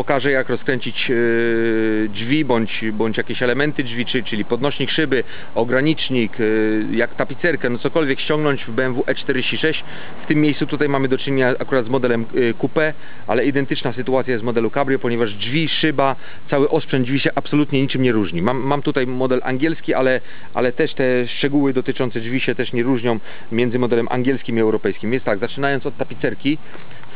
pokażę jak rozkręcić e, drzwi bądź, bądź jakieś elementy drzwi, czy, czyli podnośnik szyby, ogranicznik, e, jak tapicerkę, no cokolwiek ściągnąć w BMW E46. W tym miejscu tutaj mamy do czynienia akurat z modelem e, coupé, ale identyczna sytuacja jest w modelu cabrio, ponieważ drzwi, szyba, cały osprzęt drzwi się absolutnie niczym nie różni. Mam, mam tutaj model angielski, ale, ale też te szczegóły dotyczące drzwi się też nie różnią między modelem angielskim i europejskim. Jest tak, zaczynając od tapicerki,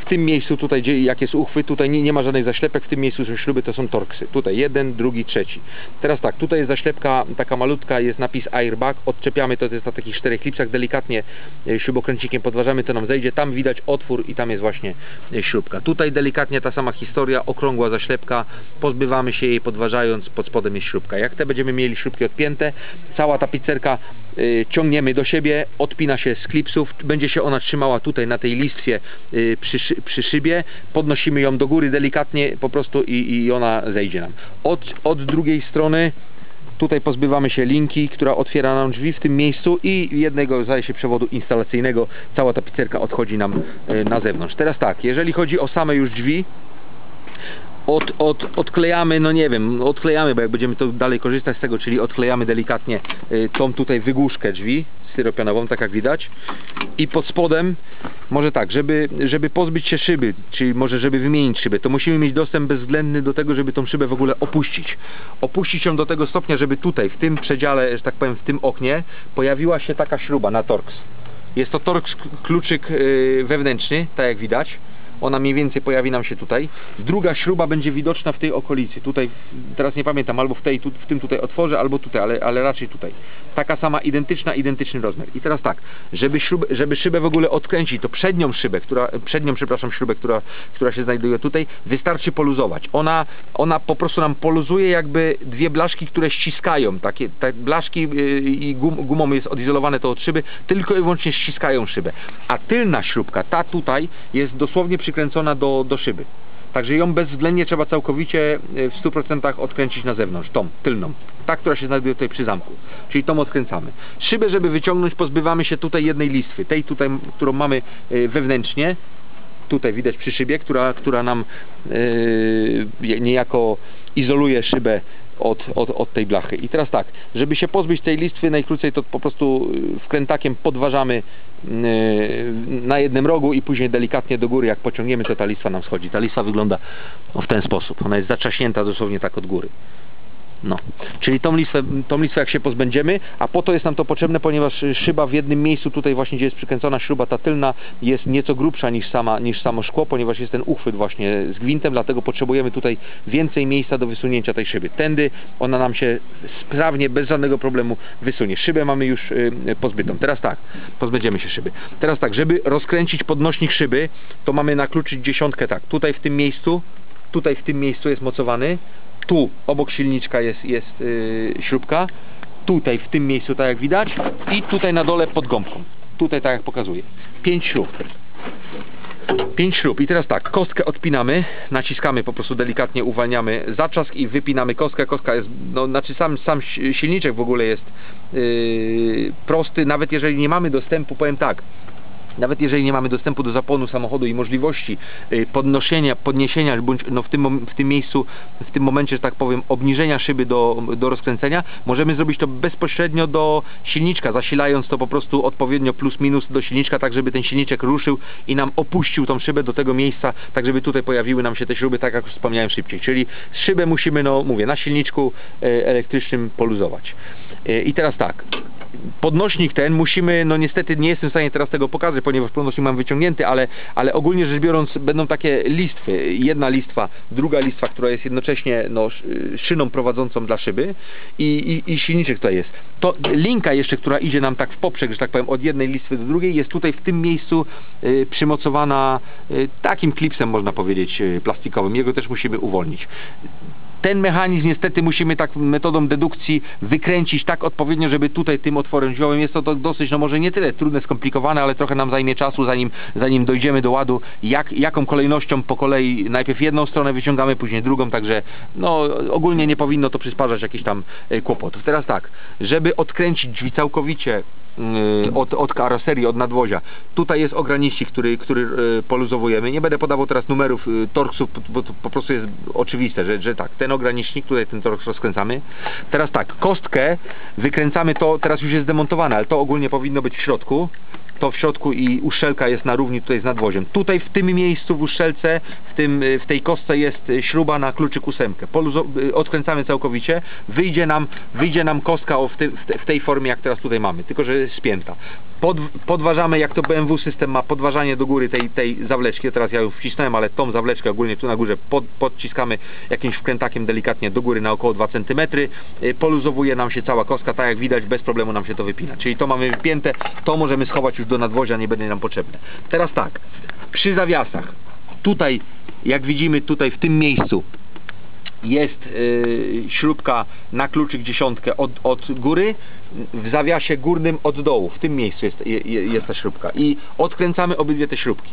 w tym miejscu tutaj, gdzie jak jest uchwyt, tutaj nie, nie ma żadnych zaślepek, w tym miejscu są śruby, to są torksy. Tutaj jeden, drugi, trzeci. Teraz tak, tutaj jest zaślepka taka malutka, jest napis airbag, odczepiamy to, to jest na takich czterech klipsach, delikatnie e, śrubokręcikiem podważamy, to nam zejdzie, tam widać otwór i tam jest właśnie e, śrubka. Tutaj delikatnie ta sama historia, okrągła zaślepka, pozbywamy się jej podważając, pod spodem jest śrubka. Jak te będziemy mieli śrubki odpięte, cała ta pizzerka y, ciągniemy do siebie, odpina się z klipsów, będzie się ona trzymała tutaj na tej listwie y, przy, przy szybie, podnosimy ją do góry delikatnie po prostu i, i ona zejdzie nam. Od, od drugiej strony tutaj pozbywamy się linki, która otwiera nam drzwi w tym miejscu i jednego zdaje się przewodu instalacyjnego, cała ta pizzerka odchodzi nam y, na zewnątrz. Teraz tak, jeżeli chodzi o same już drzwi, od, od, odklejamy, no nie wiem, odklejamy, bo jak będziemy to dalej korzystać z tego, czyli odklejamy delikatnie y, tą tutaj wygłuszkę drzwi styropianową, tak jak widać i pod spodem, może tak, żeby, żeby pozbyć się szyby, czyli może żeby wymienić szybę, to musimy mieć dostęp bezwzględny do tego, żeby tą szybę w ogóle opuścić. Opuścić ją do tego stopnia, żeby tutaj, w tym przedziale, że tak powiem, w tym oknie, pojawiła się taka śruba na torx. Jest to torx kluczyk y, wewnętrzny, tak jak widać ona mniej więcej pojawi nam się tutaj. Druga śruba będzie widoczna w tej okolicy. Tutaj, teraz nie pamiętam, albo w, tej, tu, w tym tutaj otworze, albo tutaj, ale, ale raczej tutaj. Taka sama, identyczna, identyczny rozmiar. I teraz tak, żeby, śrubę, żeby szybę w ogóle odkręcić, to przednią szybę, która, przednią, przepraszam, śrubę, która, która się znajduje tutaj, wystarczy poluzować. Ona, ona po prostu nam poluzuje jakby dwie blaszki, które ściskają. Takie te blaszki yy, i gum, gumą jest odizolowane to od szyby, tylko i wyłącznie ściskają szybę. A tylna śrubka, ta tutaj, jest dosłownie przykręcona do, do szyby. Także ją bezwzględnie trzeba całkowicie y, w 100% odkręcić na zewnątrz, tą tylną, ta, która się znajduje tutaj przy zamku, czyli tą odkręcamy. Szybę, żeby wyciągnąć, pozbywamy się tutaj jednej listwy, tej tutaj, którą mamy y, wewnętrznie, tutaj widać przy szybie, która, która nam yy, niejako izoluje szybę od, od, od tej blachy. I teraz tak, żeby się pozbyć tej listwy najkrócej to po prostu yy, wkrętakiem podważamy yy, na jednym rogu i później delikatnie do góry, jak pociągniemy to ta listwa nam schodzi. Ta listwa wygląda w ten sposób, ona jest zaczaśnięta dosłownie tak od góry. No, czyli tą listwę, tą listwę jak się pozbędziemy, a po to jest nam to potrzebne, ponieważ szyba w jednym miejscu, tutaj właśnie gdzie jest przykręcona śruba ta tylna, jest nieco grubsza niż, sama, niż samo szkło, ponieważ jest ten uchwyt właśnie z gwintem, dlatego potrzebujemy tutaj więcej miejsca do wysunięcia tej szyby. Tędy ona nam się sprawnie, bez żadnego problemu wysunie. Szybę mamy już y, pozbytą. Teraz tak, pozbędziemy się szyby. Teraz tak, żeby rozkręcić podnośnik szyby, to mamy nakluczyć dziesiątkę tak, tutaj w tym miejscu, tutaj w tym miejscu jest mocowany, tu obok silniczka jest, jest yy, śrubka, tutaj w tym miejscu tak jak widać i tutaj na dole pod gąbką. Tutaj tak jak pokazuję. Pięć śrub. Pięć śrub i teraz tak, kostkę odpinamy, naciskamy po prostu delikatnie, uwalniamy zaczask i wypinamy kostkę. Kostka jest, no znaczy sam, sam silniczek w ogóle jest yy, prosty, nawet jeżeli nie mamy dostępu, powiem tak, nawet jeżeli nie mamy dostępu do zapłonu samochodu i możliwości y, podnoszenia, podniesienia, bądź no w, tym, w tym miejscu, w tym momencie, że tak powiem, obniżenia szyby do, do rozkręcenia, możemy zrobić to bezpośrednio do silniczka, zasilając to po prostu odpowiednio plus minus do silniczka, tak żeby ten silniczek ruszył i nam opuścił tą szybę do tego miejsca, tak żeby tutaj pojawiły nam się te śruby, tak jak wspomniałem szybciej. Czyli szybę musimy, no mówię, na silniczku e, elektrycznym poluzować. E, I teraz tak, podnośnik ten musimy, no niestety nie jestem w stanie teraz tego pokazać, ponieważ podnośnik mam wyciągnięty, ale, ale ogólnie rzecz biorąc będą takie listwy, jedna listwa, druga listwa, która jest jednocześnie no, sz- szyną prowadzącą dla szyby i, i, i silniczek tutaj jest. To linka jeszcze, która idzie nam tak w poprzek, że tak powiem, od jednej listwy do drugiej, jest tutaj w tym miejscu y, przymocowana y, takim klipsem, można powiedzieć, y, plastikowym. Jego też musimy uwolnić ten mechanizm niestety musimy tak metodą dedukcji wykręcić tak odpowiednio, żeby tutaj tym otworem drzwiowym jest to, dosyć, no może nie tyle trudne, skomplikowane, ale trochę nam zajmie czasu, zanim, zanim dojdziemy do ładu, jak, jaką kolejnością po kolei najpierw jedną stronę wyciągamy, później drugą, także no ogólnie nie powinno to przysparzać jakichś tam e, kłopotów. Teraz tak, żeby odkręcić drzwi całkowicie od, od karoserii, od nadwozia. Tutaj jest ogranicznik, który, który yy, poluzowujemy. Nie będę podawał teraz numerów yy, torksów, bo to po prostu jest oczywiste, że, że tak, ten ogranicznik, tutaj ten torks rozkręcamy. Teraz tak, kostkę wykręcamy, to teraz już jest demontowane, ale to ogólnie powinno być w środku to w środku i uszczelka jest na równi tutaj z nadwoziem. Tutaj w tym miejscu w uszczelce, w, tym, y, w tej kostce jest y, śruba na kluczyk ósemkę. Poluzo- y, odkręcamy całkowicie, wyjdzie nam, wyjdzie nam kostka w, w, te, w tej formie jak teraz tutaj mamy, tylko że spięta. Pod, podważamy jak to BMW system ma podważanie do góry tej, tej zawleczki, teraz ja ją wcisnąłem, ale tą zawleczkę ogólnie tu na górze pod, podciskamy jakimś wkrętakiem delikatnie do góry na około 2 cm, poluzowuje nam się cała kostka, tak jak widać bez problemu nam się to wypina. Czyli to mamy wypięte, to możemy schować już do nadwozia, nie będzie nam potrzebne. Teraz tak, przy zawiasach, tutaj jak widzimy tutaj w tym miejscu jest yy, śrubka na kluczyk dziesiątkę od, od góry, w zawiasie górnym od dołu, w tym miejscu jest, je, jest ta śrubka i odkręcamy obydwie te śrubki.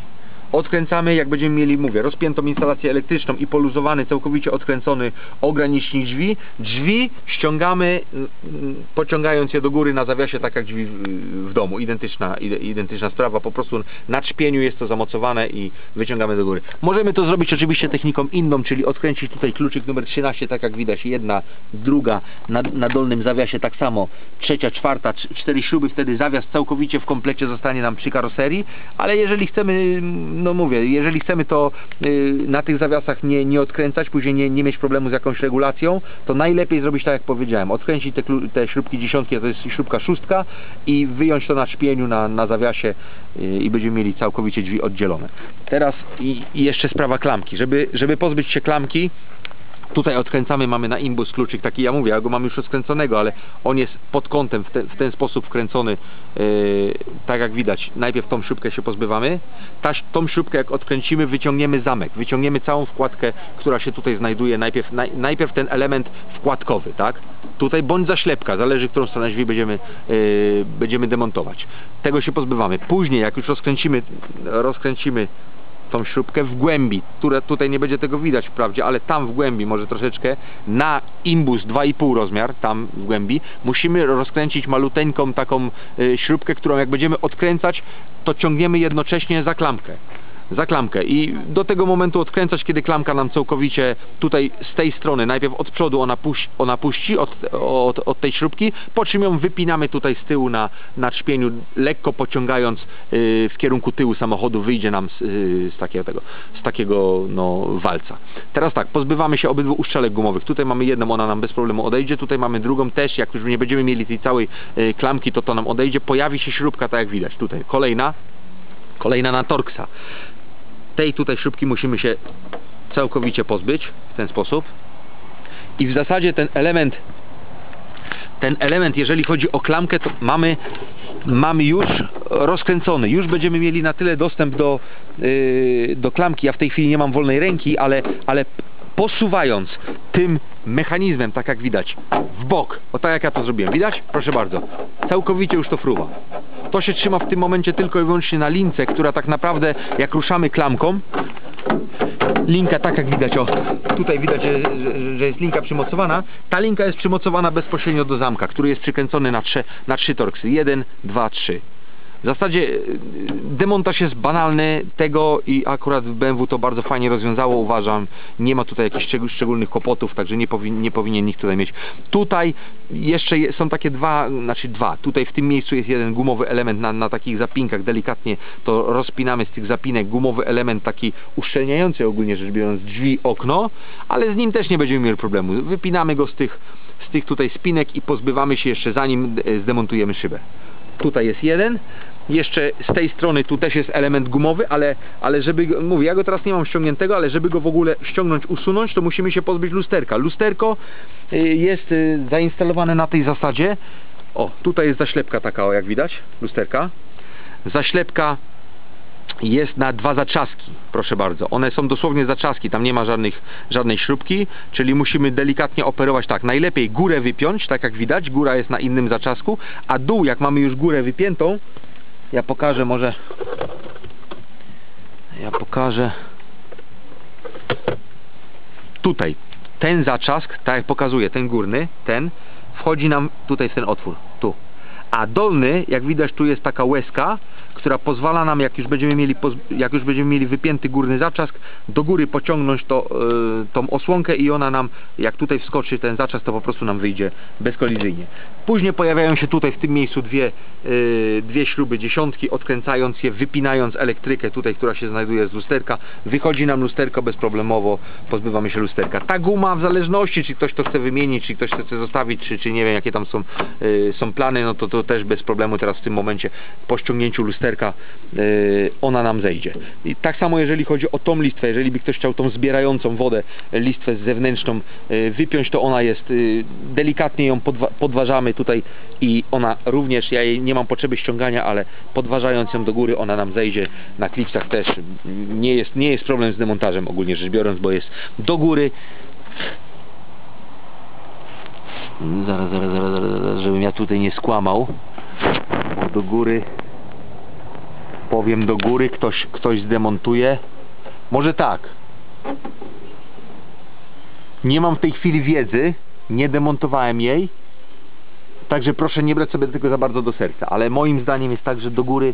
Odkręcamy, jak będziemy mieli, mówię, rozpiętą instalację elektryczną i poluzowany, całkowicie odkręcony ogranicznik drzwi. Drzwi ściągamy, mm, pociągając je do góry na zawiasie, tak jak drzwi w, domu. Identyczna, ide- identyczna sprawa, po prostu na trzpieniu jest to zamocowane i wyciągamy do góry. Możemy to zrobić oczywiście techniką inną, czyli odkręcić tutaj kluczyk numer 13, tak jak widać, jedna, druga, na, na dolnym zawiasie tak samo, trzecia, czwarta, cz- cztery śruby, wtedy zawias całkowicie w komplecie zostanie nam przy karoserii, ale jeżeli chcemy, no mówię, jeżeli chcemy to y, na tych zawiasach nie, nie odkręcać, później nie, nie mieć problemu z jakąś regulacją, to najlepiej zrobić tak jak powiedziałem, odkręcić te, te śrubki dziesiątki, to jest śrubka szóstka i wyjąć to na szpieniu, na, na zawiasie y, i będziemy mieli całkowicie drzwi oddzielone. Teraz i, i jeszcze sprawa klamki, żeby, żeby pozbyć się klamki, Tutaj odkręcamy, mamy na imbus kluczyk taki, ja mówię, ja go mam już rozkręconego, ale on jest pod kątem w ten, w ten sposób wkręcony, yy, tak jak widać. Najpierw tą śrubkę się pozbywamy, Ta, tą śrubkę jak odkręcimy, wyciągniemy zamek, wyciągniemy całą wkładkę, która się tutaj znajduje, najpierw, naj, najpierw ten element wkładkowy, tak? Tutaj bądź zaślepka, zależy którą stronę drzwi będziemy, yy, będziemy demontować. Tego się pozbywamy. Później, jak już rozkręcimy, rozkręcimy tą śrubkę w głębi, które tutaj nie będzie tego widać wprawdzie, ale tam w głębi może troszeczkę na imbus 2,5 rozmiar, tam w głębi, musimy rozkręcić maluteńką taką y, śrubkę, którą jak będziemy odkręcać, to ciągniemy jednocześnie za klamkę za klamkę. I do tego momentu odkręcać, kiedy klamka nam całkowicie tutaj z tej strony, najpierw od przodu ona, puś, ona puści od, od, od tej śrubki, po czym ją wypinamy tutaj z tyłu na, na trzpieniu, lekko pociągając yy, w kierunku tyłu samochodu, wyjdzie nam z, yy, z takiego, tego, z takiego no, walca. Teraz tak, pozbywamy się obydwu uszczelek gumowych, tutaj mamy jedną, ona nam bez problemu odejdzie, tutaj mamy drugą też, jak już nie będziemy mieli tej całej yy, klamki, to to nam odejdzie, pojawi się śrubka, tak jak widać, tutaj kolejna, kolejna na Torxa tej tutaj śrubki musimy się całkowicie pozbyć w ten sposób. I w zasadzie ten element ten element jeżeli chodzi o klamkę to mamy mamy już rozkręcony. Już będziemy mieli na tyle dostęp do, yy, do klamki. Ja w tej chwili nie mam wolnej ręki ale, ale posuwając tym mechanizmem, tak jak widać, w bok, o tak jak ja to zrobiłem, widać? Proszę bardzo, całkowicie już to fruwa. To się trzyma w tym momencie tylko i wyłącznie na lince, która tak naprawdę, jak ruszamy klamką, linka tak jak widać, o, tutaj widać, że, że, jest linka przymocowana, ta linka jest przymocowana bezpośrednio do zamka, który jest przykręcony na, trze, na trzy torksy, 1, 2, 3. W zasadzie y, demontaż jest banalny tego i akurat BMW to bardzo fajnie rozwiązało, uważam. Nie ma tutaj jakichś szczeg- szczególnych kłopotów, także nie, nie powinien nikt tutaj mieć. Tutaj jeszcze je- są takie dwa, znaczy dwa. Tutaj w tym miejscu jest jeden gumowy element na, na takich zapinkach, delikatnie to rozpinamy z tych zapinek. Gumowy element taki uszczelniający ogólnie rzecz biorąc drzwi, okno, ale z nim też nie będziemy mieli problemu. Wypinamy go z tych, z tych tutaj spinek i pozbywamy się jeszcze zanim e, zdemontujemy szybę tutaj jest jeden jeszcze z tej strony tu też jest element gumowy, ale, ale żeby, mówię, ja go teraz nie mam ściągniętego, ale żeby go w ogóle ściągnąć, usunąć, to musimy się pozbyć lusterka. Lusterko y, jest y, zainstalowane na tej zasadzie. O, tutaj jest zaślepka taka, o jak widać, lusterka. Zaślepka jest na dwa zaczaski, proszę bardzo. One są dosłownie zaczaski, tam nie ma żadnych, żadnej śrubki, czyli musimy delikatnie operować tak. Najlepiej górę wypiąć, tak jak widać, góra jest na innym zaczasku, a dół, jak mamy już górę wypiętą, ja pokażę może, ja pokażę tutaj, ten zaczask, tak jak pokazuję, ten górny, ten, wchodzi nam tutaj w ten otwór, tu. A dolny, jak widać tu jest taka łezka, która pozwala nam, jak już będziemy mieli, jak już będziemy mieli wypięty górny zaczask, do góry pociągnąć to, y, tą osłonkę i ona nam, jak tutaj wskoczy ten zaczask, to po prostu nam wyjdzie bezkolizyjnie. Później pojawiają się tutaj w tym miejscu dwie, y, dwie śruby dziesiątki, odkręcając je, wypinając elektrykę tutaj, która się znajduje z lusterka, wychodzi nam lusterko bezproblemowo, pozbywamy się lusterka. Ta guma w zależności, czy ktoś to chce wymienić, czy ktoś to chce zostawić, czy, czy nie wiem jakie tam są, y, są plany, no to, to też bez problemu teraz w tym momencie po ściągnięciu lusterka y, ona nam zejdzie. I tak samo jeżeli chodzi o tą listwę, jeżeli by ktoś chciał tą zbierającą wodę listwę zewnętrzną y, wypiąć, to ona jest, y, delikatnie ją podwa podważamy tutaj i ona również, ja jej nie mam potrzeby ściągania, ale podważając ją do góry ona nam zejdzie. Na klipsach też nie jest, nie jest problem z demontażem ogólnie rzecz biorąc, bo jest do góry Zaraz, zaraz, zaraz, zaraz, żebym ja tutaj nie skłamał. Bo do góry. Powiem do góry, ktoś, ktoś zdemontuje. Może tak. Nie mam w tej chwili wiedzy, nie demontowałem jej. Także proszę nie brać sobie tego za bardzo do serca. Ale moim zdaniem jest tak, że do góry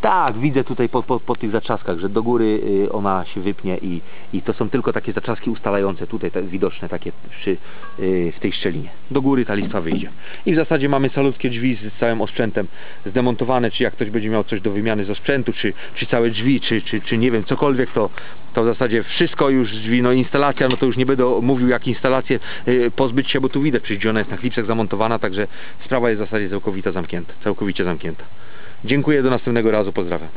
Tak, widzę tutaj po, po, po tych zaczaskach, że do góry y, ona się wypnie i, i to są tylko takie zaczaski ustalające tutaj, te widoczne takie przy, y, w tej szczelinie. Do góry ta listwa wyjdzie. I w zasadzie mamy salutkie drzwi z całym osprzętem zdemontowane, czy jak ktoś będzie miał coś do wymiany z osprzętu, czy, czy całe drzwi, czy, czy, czy nie wiem, cokolwiek, to, to w zasadzie wszystko już drzwi, no instalacja, no to już nie będę mówił jak instalację y, pozbyć się, bo tu widać, przecież ona jest na klipsach zamontowana, także sprawa jest w zasadzie całkowita zamknięta, całkowicie zamknięta. Dziękuję, do następnego razu, pozdrawiam.